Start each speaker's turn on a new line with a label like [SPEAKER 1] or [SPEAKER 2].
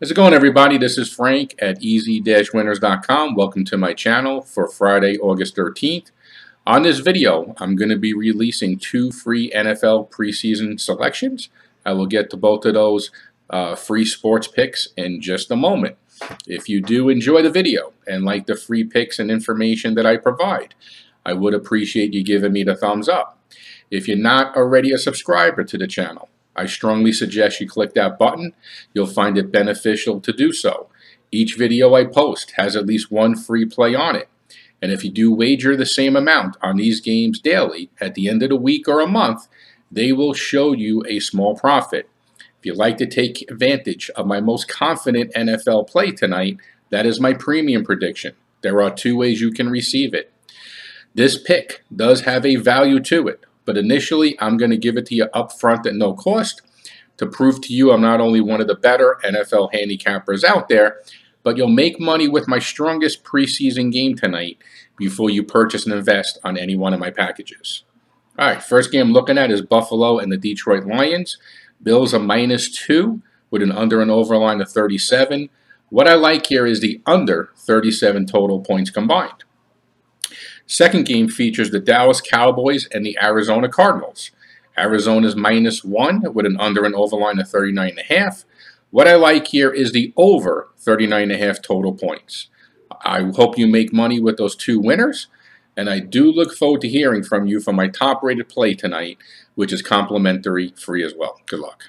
[SPEAKER 1] How's it going everybody? This is Frank at ez-winners.com. Welcome to my channel for Friday, August 13th. On this video, I'm going to be releasing two free NFL preseason selections. I will get to both of those uh, free sports picks in just a moment. If you do enjoy the video and like the free picks and information that I provide, I would appreciate you giving me the thumbs up. If you're not already a subscriber to the channel, I strongly suggest you click that button. You'll find it beneficial to do so. Each video I post has at least one free play on it. And if you do wager the same amount on these games daily, at the end of the week or a month, they will show you a small profit. If you'd like to take advantage of my most confident NFL play tonight, that is my premium prediction. There are two ways you can receive it. This pick does have a value to it. But initially, I'm going to give it to you up front at no cost to prove to you I'm not only one of the better NFL handicappers out there, but you'll make money with my strongest preseason game tonight before you purchase and invest on any one of my packages. All right, first game I'm looking at is Buffalo and the Detroit Lions. Bills a minus two with an under and over line of 37. What I like here is the under 37 total points combined. Second game features the Dallas Cowboys and the Arizona Cardinals. Arizona's minus one with an under and over line of 39.5. What I like here is the over 39.5 total points. I hope you make money with those two winners. And I do look forward to hearing from you for my top rated play tonight, which is complimentary free as well. Good luck.